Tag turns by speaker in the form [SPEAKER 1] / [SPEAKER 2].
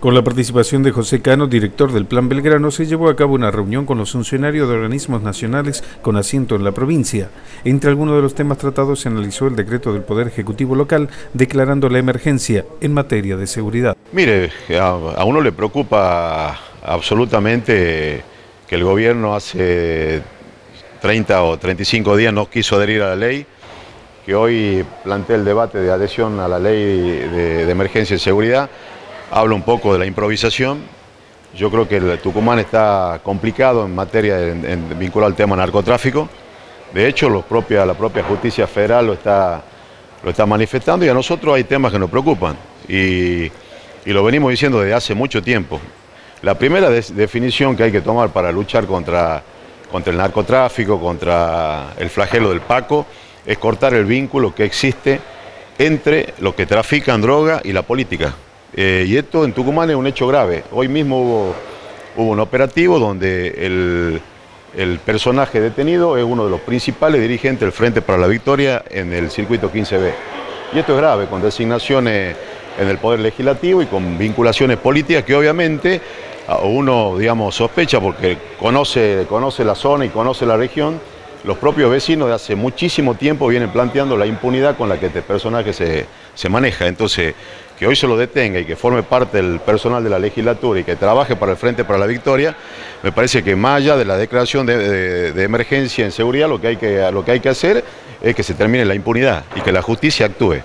[SPEAKER 1] Con la participación de José Cano, director del Plan Belgrano, se llevó a cabo una reunión con los funcionarios de organismos nacionales con asiento en la provincia. Entre algunos de los temas tratados se analizó el decreto del Poder Ejecutivo local declarando la emergencia en materia de seguridad.
[SPEAKER 2] Mire, a, uno le preocupa absolutamente que el gobierno hace 30 o 35 días no quiso adherir a la ley, que hoy plantea el debate de adhesión a la ley de, emergencia y seguridad habla un poco de la improvisación. Yo creo que el Tucumán está complicado en materia en, vinculado al tema narcotráfico. De hecho, la propia justicia federal lo está, lo está manifestando y a nosotros hay temas que nos preocupan. Y, lo venimos diciendo desde hace mucho tiempo. La primera definición que hay que tomar para luchar contra, contra el narcotráfico, contra el flagelo del Paco, es cortar el vínculo que existe entre los que trafican droga y la política. Eh, y esto en Tucumán es un hecho grave. Hoy mismo hubo, un operativo donde el, personaje detenido es uno de los principales dirigentes del Frente para la Victoria en el circuito 15B. Y esto es grave, con designaciones en el Poder Legislativo y con vinculaciones políticas que obviamente uno, digamos, sospecha porque conoce, conoce la zona y conoce la región, los propios vecinos de hace muchísimo tiempo vienen planteando la impunidad con la que este personaje se, se maneja. Entonces, que hoy se lo detenga y que forme parte del personal de la legislatura y que trabaje para el Frente para la Victoria, me parece que más allá de la declaración de, emergencia en seguridad, lo que, hay que, lo que hay que hacer es que se termine la impunidad y que la justicia actúe.